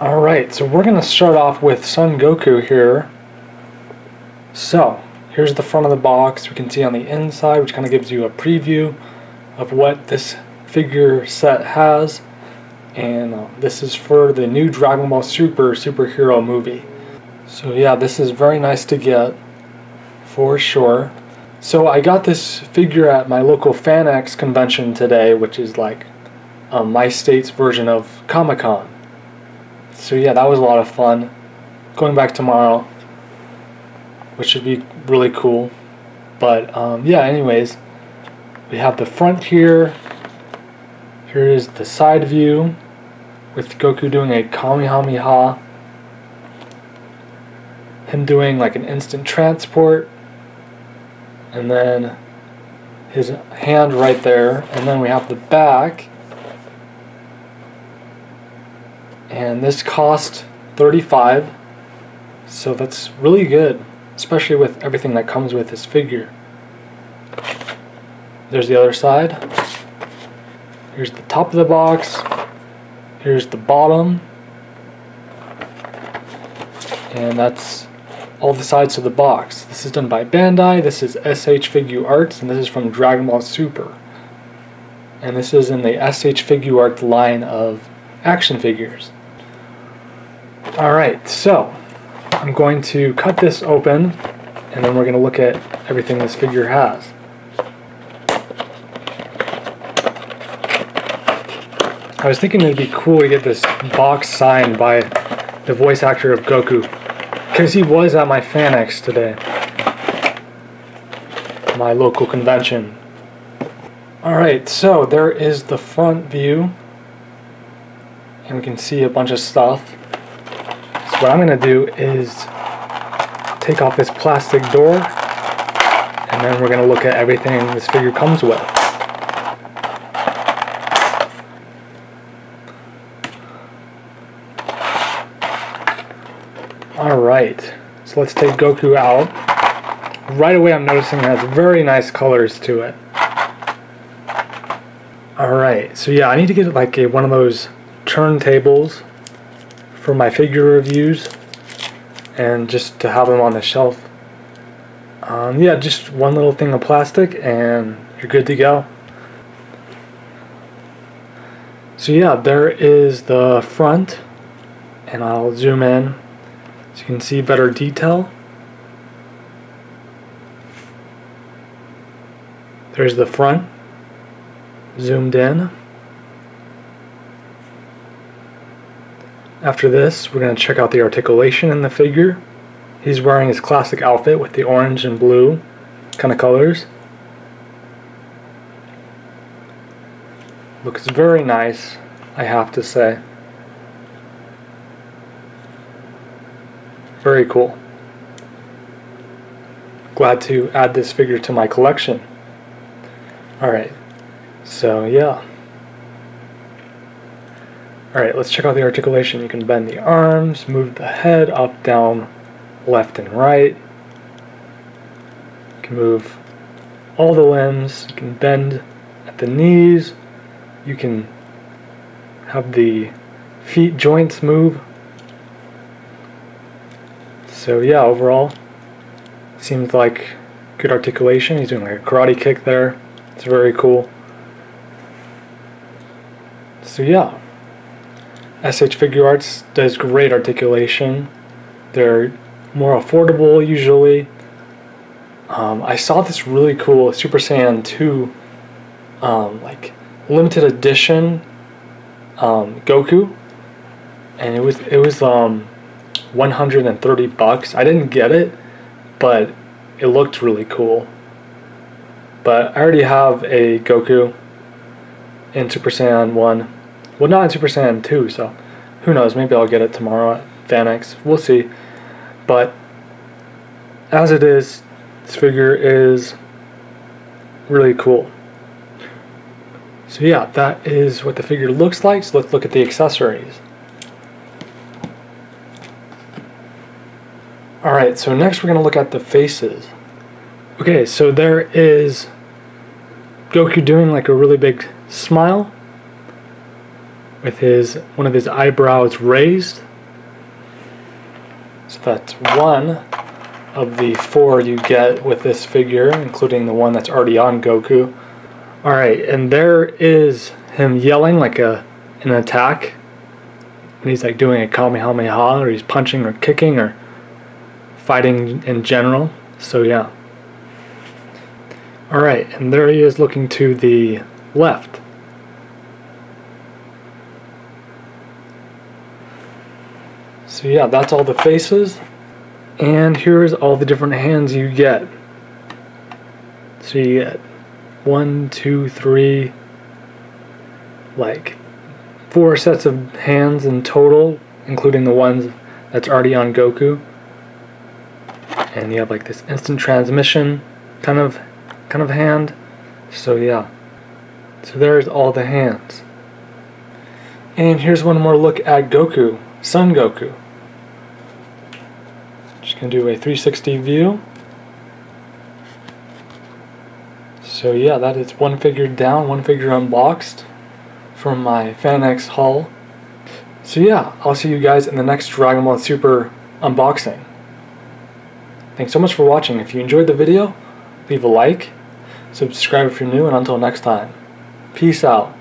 Alright, so we're going to start off with Son Goku here. So, here's the front of the box. We can see on the inside, which kind of gives you a preview of what this figure set has. And uh, this is for the new Dragon Ball Super superhero movie. So yeah, this is very nice to get, for sure. So I got this figure at my local FanX convention today, which is like um, my state's version of Comic Con. So yeah, that was a lot of fun. Going back tomorrow, which should be really cool. But um, yeah, anyways, we have the front here. Here is the side view with Goku doing a Kamehameha. Him doing like an instant transport. And then his hand right there. And then we have the back. and this cost 35 so that's really good especially with everything that comes with this figure. There's the other side. Here's the top of the box. Here's the bottom. And that's all the sides of the box. This is done by Bandai. This is SH Figuarts and this is from Dragon Ball Super. And this is in the SH Figuart line of action figures. Alright, so I'm going to cut this open and then we're going to look at everything this figure has. I was thinking it'd be cool to get this box signed by the voice actor of Goku because he was at my FanX today, my local convention. Alright, so there is the front view and we can see a bunch of stuff. What I'm going to do is take off this plastic door and then we're going to look at everything this figure comes with. Alright, so let's take Goku out. Right away I'm noticing it has very nice colors to it. Alright, so yeah, I need to get like a, one of those turntables for my figure reviews and just to have them on the shelf. Um, yeah, just one little thing of plastic and you're good to go. So yeah, there is the front and I'll zoom in so you can see better detail. There's the front zoomed in. After this, we're going to check out the articulation in the figure. He's wearing his classic outfit with the orange and blue kind of colors. Looks very nice, I have to say. Very cool. Glad to add this figure to my collection. Alright, so yeah. Alright, let's check out the articulation. You can bend the arms, move the head up, down, left, and right. You can move all the limbs. You can bend at the knees. You can have the feet joints move. So yeah, overall, seems like good articulation. He's doing like a karate kick there. It's very cool. So yeah, SH Figuarts does great articulation. They're more affordable usually. Um, I saw this really cool Super Saiyan 2 um, like limited edition um, Goku and it was it was um 130 bucks. I didn't get it, but it looked really cool. But I already have a Goku in Super Saiyan 1. Well, not in Super Saiyan 2, so who knows? Maybe I'll get it tomorrow at FanX. We'll see. But as it is, This figure is really cool. So yeah, that is what the figure looks like. So let's look at the accessories. Alright, so next we're going to look at the faces. Okay, so there is Goku doing like a really big smile with his one of his eyebrows raised. So that's one of the four you get with this figure, including the one that's already on Goku. Alright, and there is him yelling like a an attack. And he's like doing a Kamehameha or he's punching or kicking or fighting in general. So yeah. Alright, and there he is looking to the left. So yeah, that's all the faces. And here's all the different hands you get. So you get one, two, three, like four sets of hands in total, including the ones that's already on Goku. And you have like this instant transmission kind of kind of hand. So yeah. So there's all the hands. And here's one more look at Goku, Son Goku. Just gonna do a 360 view. So yeah, that is one figure down, one figure unboxed from my FanX haul. So yeah, I'll see you guys in the next Dragon Ball Super unboxing. Thanks so much for watching. If you enjoyed the video, leave a like, subscribe if you're new, and until next time, peace out.